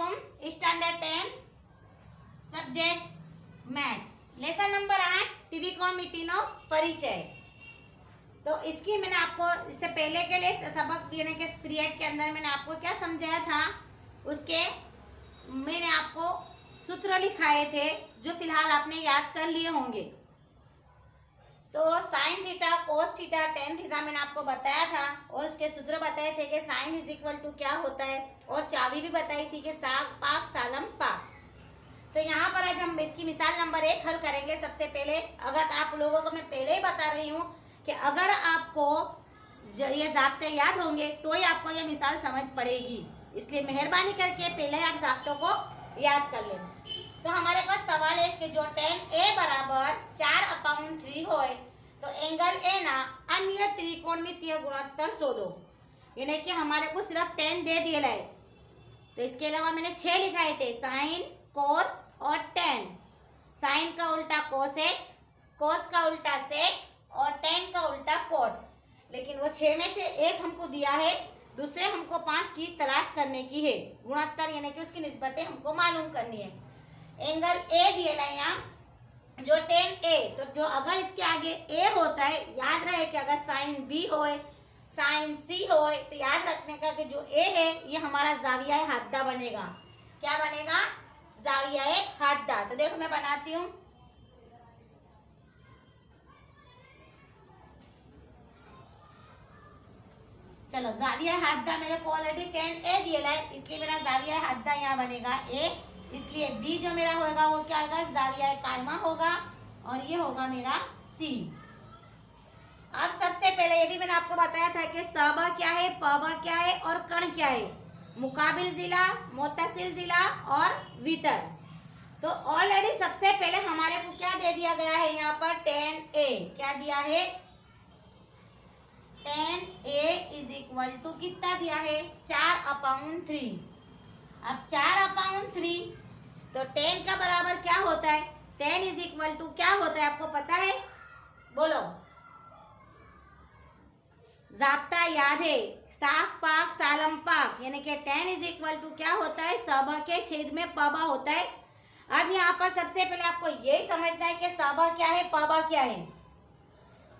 वालेकुम, standard ten, subject maths. Lesson number आठ, त्रिकोणमितिनो परिचय। तो इसकी मैंने आपको, इससे पहले के लिए, सबक देने के पीरियड के अंदर मैंने आपको क्या समझाया था, उसके मैंने आपको सूत्र लिखाए थे, जो फ़िलहाल आपने याद कर लिए होंगे। तो sine theta cos theta tan theta मैंने आपको बताया था, और उसके सूत्र बताए थे कि साइन इज़ इक्वल टू क्या होता है। और चाबी भी बताई थी कि साग पाक, सालम पाक। तो यहाँ पर आज हम इसकी मिसाल नंबर एक हल करेंगे। सबसे पहले अगर आप लोगों को मैं पहले ही बता रही हूँ कि अगर आपको ये जबते याद होंगे तो ही आपको ये मिसाल समझ पड़ेगी। इसलिए मेहरबानी करके पहले आप जबतों को याद कर लेना तो हमारे पास सवाल है कि जो टेन ए बराबर चार अपाउंड थ्री हो तो एंगल ए ना अन्य त्रिकोणमितीय गुणोत्तर शोधो। यानी कि हमारे को सिर्फ़ टेन दे दिए लाए। तो इसके अलावा मैंने छह लिखाए थे साइन कोस और टेन साइन का उल्टा कोसेक कोस का उल्टा सेक और टेन का उल्टा कोट लेकिन वो छह में से एक हमको दिया है, दूसरे हमको पाँच की तलाश करने की है। गुणोत्तर यानी कि उसकी निस्बतें हमको मालूम करनी है। एंगल ए दिए ला यहाँ, जो टेन ए तो जो अगर इसके आगे ए होता है, याद रहे कि अगर साइन बी हो साइन सी हो तो याद रखने का कि जो ए है, ये हमारा जाविया हाददा बनेगा। क्या बनेगा? जाविया हाददा। तो देखो मैं बनाती हूँ। चलो, जाविया हाददा मेरे को ऑलरेडी टेन ए दिए है, इसलिए मेरा जाविया हाददा यहाँ बनेगा ए इसलिए बी जो मेरा होगा वो क्या होगा जाविया कायमा होगा, और ये होगा मेरा सी अब सबसे पहले ये भी मैंने आपको बताया था कि सबा क्या है पबा क्या है और कण क्या है। मुकाबिल जिला मोतसिल जिला और वितर। तो ऑलरेडी सबसे पहले हमारे को क्या दे दिया गया है यहाँ पर? टेन ए क्या दिया है? Tan A is equal to कितना दिया है? चार अपाउंड थ्री अब चार अपाउंड थ्री तो टेन का बराबर क्या होता है? टेन इज़ इक्वल टू क्या होता है? आपको पता है? बोलो। जाप्ता याद है? साफ़ पाक सालम पाक यानी कि टेन इज़ इक्वल टू क्या होता है? सब के छेद में पबा होता है। अब यहाँ पर सबसे पहले आपको यही समझना है कि सबा क्या है पबा क्या है।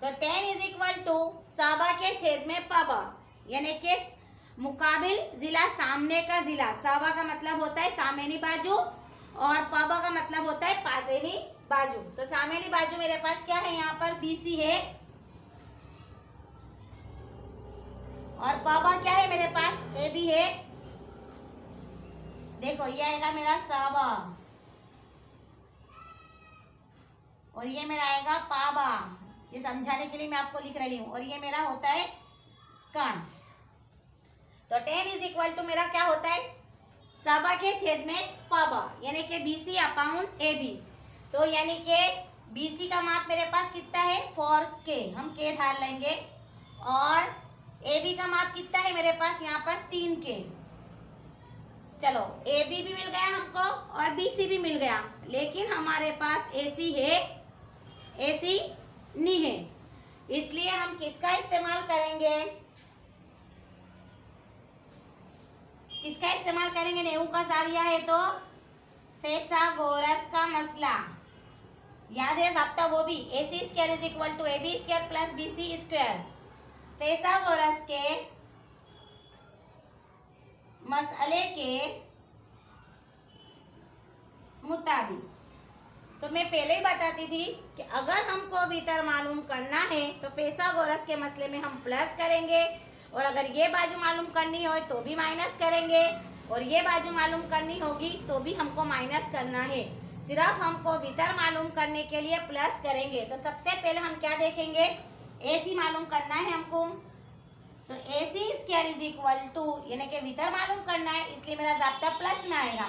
तो टेन इज़ इक्वल टू सबा के छेद में पबा यानी कि मुकाबिल जिला सामने का जिला। सवा का मतलब होता है सामेनी बाजू और पबा का मतलब होता है पासेनी बाजू। तो सामेनी बाजू मेरे पास क्या है? यहाँ पर बीसी है। और पाबा क्या है मेरे पास? ए भी है देखो, ये आएगा मेरा साबा और ये मेरा आएगा पाबा ये समझाने के लिए मैं आपको लिख रही हूँ। और ये मेरा होता है कण। तो टेन इज़ इक्वल टू मेरा क्या होता है? सबा के छेद में पाबा यानी कि बीसी अपाउंड ए बी तो यानी कि बीसी का माप मेरे पास कितना है? फोर के हम के धार लेंगे। और ए बी का माप कितना है मेरे पास यहाँ पर? तीन के। चलो ए बी भी मिल गया हमको और बी सी भी मिल गया। लेकिन हमारे पास ए सी है। ए सी नहीं है। इसलिए हम किसका इस्तेमाल करेंगे? किसका इस्तेमाल करेंगे? नेहू का साविया है तो? फेसागोरस का मसला। याद है सबका वो भी। A C square is equal to A B square plus B C square Pythagoras के मसले के मुताबिक। तो मैं पहले ही बताती थी कि अगर हमको भीतर मालूम करना है तो फेसागोरस के मसले में हम प्लस करेंगे, और अगर ये बाजू मालूम करनी हो तो भी माइनस करेंगे, और ये बाजू मालूम करनी होगी तो भी हमको माइनस करना है। सिर्फ़ हमको भीतर मालूम करने के लिए प्लस करेंगे। तो सबसे पहले हम क्या देखेंगे? ए सी मालूम करना है हमको। तो A C square is equal to यानी कि वितर मालूम करना है, इसलिए मेरा जब्ता प्लस में आएगा।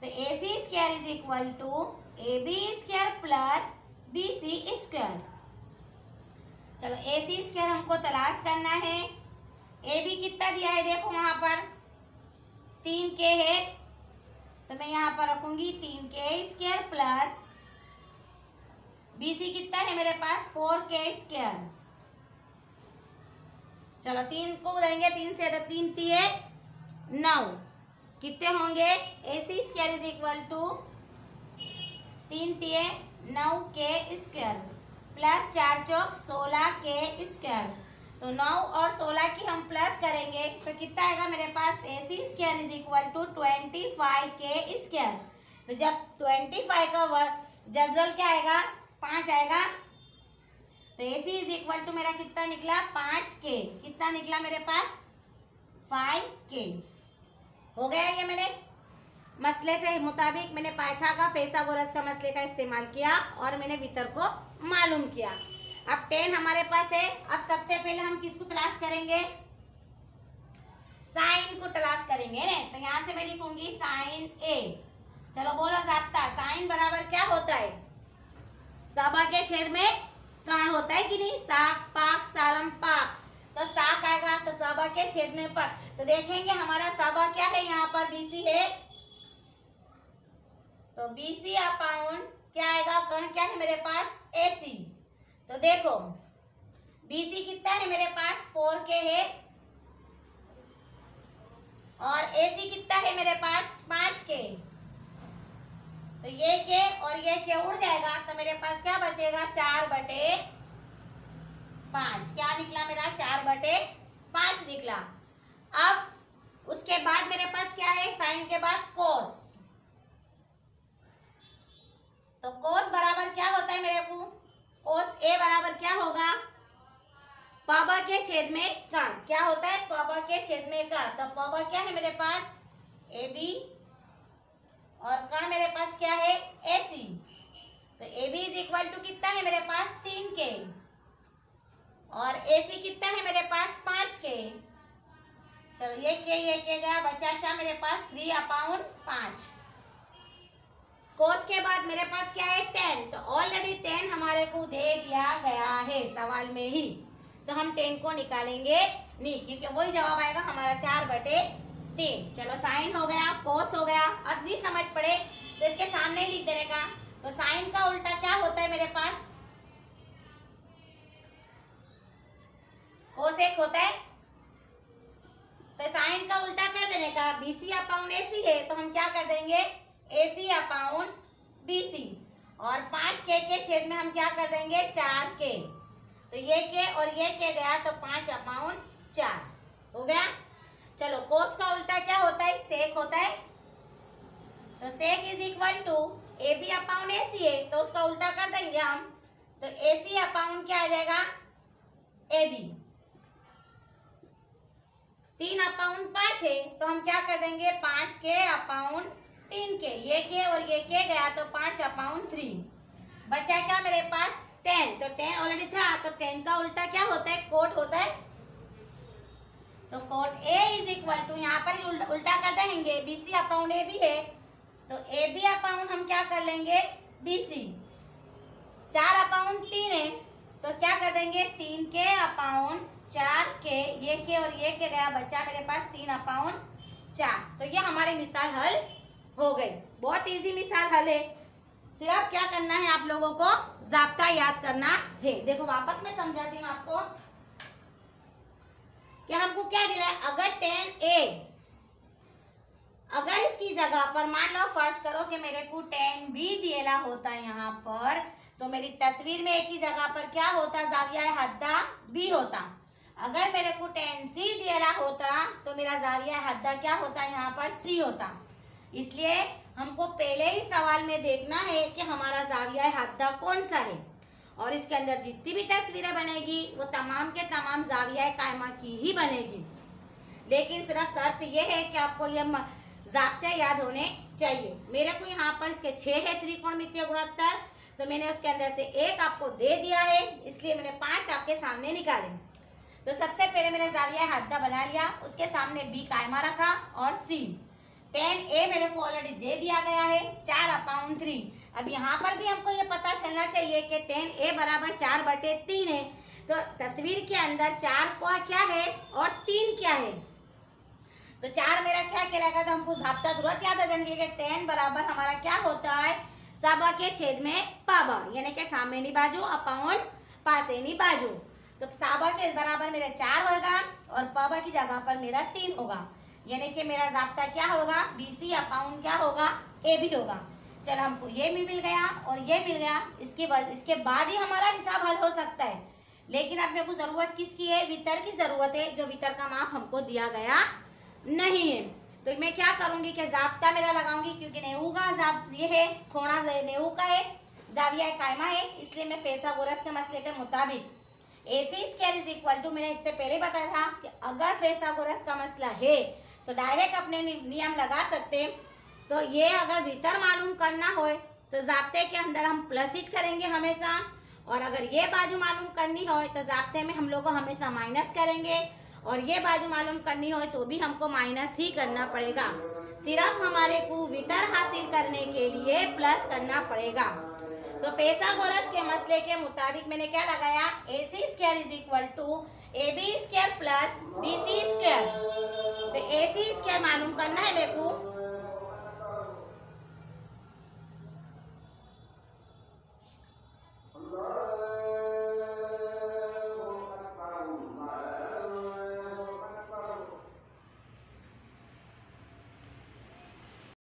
तो A C square is equal to A B square plus B C square चलो ए सी स्क्र हमको तलाश करना है। ए बी कितना दिया है देखो वहाँ पर। तीन के है। तो मैं यहाँ पर रखूँगी तीन के स्क्र प्लस बी सी कितना है मेरे पास? फोर के स्क्र चलो, तीन को देंगे तीन से तो तीन तीन नौ। कितने होंगे? A C square is equal to तीन तिये नौ के स्क्वायर प्लस चार चौक सोलह के स्क्र तो नौ और सोलह की हम प्लस करेंगे तो कितना आएगा मेरे पास? A C square is equal to twenty five के स्क्र तो जब ट्वेंटी फाइव का जजरल क्या आएगा? पाँच आएगा। तो A C is equal to मेरा कितना निकला? पाँच के कितना निकला मेरे पास? फाइव के हो गया ये मैंने? मसले से मुताबिक मैंने पाइथा का फेसागोरस का मसले का इस्तेमाल किया और मैंने वितर को मालूम किया। अब टेन हमारे पास है। अब सबसे पहले हम किसको तलाश करेंगे? साइन को तलाश करेंगे ने? तो यहाँ से मैं लिखूँगी साइन ए चलो बोलो साइन बराबर क्या होता है? सबा के छेद में? कण होता है कि नहीं? साक, पाक, सालम, पाक। तो साक आएगा तो सबा के छेद में पर। तो देखेंगे हमारा सबा क्या है? यहाँ पर बीसी है। तो बीसी अपाउंड क्या आएगा? कण क्या है मेरे पास? एसी तो देखो बीसी कितना है मेरे पास? फोर के है। और एसी कितना है मेरे पास? पाँच तो ये के और ये के उड़ जाएगा तो मेरे पास क्या बचेगा? चार बटे पाँच। क्या निकला मेरा? चार बटे पाँच निकला। अब उसके बाद मेरे पास क्या है? साइन के बाद कोस। तो कोस बराबर क्या होता है मेरे को? कोस ए बराबर क्या होगा? पाबा के छेद में कण। क्या होता है? पाबा के छेद में कण। तो पाबा क्या है मेरे पास? ए बी और कण मेरे पास क्या है? ए सी तो A B is equal to कितना है मेरे पास? तीन के और ए सी कितना है मेरे पास? पाँच के चलो ये के ये के गया, बचा क्या मेरे पास? थ्री अपाउंड पाँच. कोस के बाद मेरे पास क्या है? टेन तो ऑलरेडी टेन हमारे को दे दिया गया है सवाल में ही. तो हम टेन को निकालेंगे नहीं, क्योंकि वही जवाब आएगा, हमारा चार बटे तीन चलो, साइन हो गया कोस हो गया। अब नहीं समझ पड़े तो इसके सामने लिख देने का। तो साइन का उल्टा क्या होता है मेरे पास? कोस एक होता है। तो साइन का उल्टा कर देने का। बीसी अपाउंड एसी है तो हम क्या कर देंगे? ए सी अपाउंड बी सी और पाँच के के छेद में हम क्या कर देंगे? चार के तो ये के और ये के गया तो पाँच अपाउंड चार। हो गया? चलो कोस का उल्टा क्या होता है? सेक होता है। तो sec is equal to A B upon A C है तो उसका उल्टा कर देंगे हम। तो ए सी अपाउंड क्या आ जाएगा? ए बी तीन अपाउंड पाँच है तो हम क्या कर देंगे? पाँच के अपाउंड तीन के, ये के और ये के गया तो पाँच अपाउंड थ्री बचा क्या मेरे पास? टेन तो टेन ऑलरेडी था तो टेन का उल्टा क्या होता है? कोट होता है। तो cot A is equal to यहाँ पर उल्टा, उल्टा कर देंगे बी सी अपाउंड ए बी है। तो ए बी अपाउंड हम क्या कर लेंगे? बी सी चार अपाउंड तीन है तो क्या कर देंगे? तीन के अपाउंड चार के ये के और ये के गया बच्चा मेरे पास तीन अपाउंड चार। तो ये हमारी मिसाल हल हो गई। बहुत इजी मिसाल हल है। सिर्फ़ क्या करना है आप लोगों को? जाब्ता याद करना है। देखो वापस मैं समझाती हूँ आपको। कि हमको क्या दिया है? अगर टेन ए अगर इसकी जगह पर मान लो, फ़र्ज़ करो कि मेरे को टेन बी दिएला होता है यहाँ पर तो मेरी तस्वीर में एक ही जगह पर क्या होता? जाविया हद्दा बी होता। अगर मेरे को टेन सी दिएला होता तो मेरा जाविया हद्दा क्या होता? यहाँ पर सी होता। इसलिए हमको पहले ही सवाल में देखना है कि हमारा जाविया हद्दा कौन सा है? और इसके अंदर जितनी भी तस्वीरें बनेगी, वो तमाम के तमाम जाविया कायमा की ही बनेगी। लेकिन सिर्फ़ शर्त ये है कि आपको ये जाब्ते याद होने चाहिए। मेरे को यहाँ पर इसके छः है त्रिकोण त्रिकोणमितीय गुणोत्तर। तो मैंने उसके अंदर से एक आपको दे दिया है, इसलिए मैंने पाँच आपके सामने निकाले। तो सबसे पहले मैंने जाविया हद्दा बना लिया, उसके सामने बी कायमा रखा और सी। टेन ए मेरे को ऑलरेडी दे दिया गया है, चार अपाउंड थ्री अब यहाँ पर भी हमको ये पता चलना चाहिए कि टेन ए बराबर चार बटे तीन है। तो तस्वीर के अंदर चार को क्या है और तीन क्या है? तो चार मेरा क्या कहलाएगा? तो हमको झापता तुरंत याद आ जाएँगे कि टेन बराबर हमारा क्या होता है? सबा के छेद में पाबा, यानी कि सामने बाजू अपाउंड पासेनी बाजू। तो साबा के बराबर मेरा चार होगा और पाबा की जगह पर मेरा तीन होगा। यानी कि मेरा जाब्ता क्या होगा? बी सी अपाउंड क्या होगा? ए बी होगा। चल, हमको ये भी मिल गया और ये मिल गया। इसके बाद इसके बाद ही हमारा हिसाब हल हो सकता है। लेकिन अब मेरे को ज़रूरत किसकी है? वितर की ज़रूरत है। जो वितर का माप हमको दिया गया नहीं है। तो मैं क्या करूँगी कि जाब्ता मेरा लगाऊँगी? क्योंकि नेहू का जाब ये है, खोना नेहू का है, जाविया कायमा है। इसलिए मैं पैसा गोरस के मसले के मुताबिक A C is equal to मैंने इससे पहले बताया था कि अगर पैसा गोरस का मसला है तो डायरेक्ट अपने नियम लगा सकते हैं। तो ये अगर भीतर मालूम करना हो तो जबते के अंदर हम प्लस इच करेंगे हमेशा। और अगर ये बाजू मालूम करनी हो तो जबते में हम लोग को हमेशा माइनस करेंगे। और ये बाजू मालूम करनी हो तो भी हमको माइनस ही करना पड़ेगा। सिर्फ़ हमारे को वितर हासिल करने के लिए प्लस करना पड़ेगा। तो पैसा गोरस के मसले के मुताबिक मैंने क्या लगाया? A C square is equal to A B square plus B C square C square मालूम करना है मेरे को।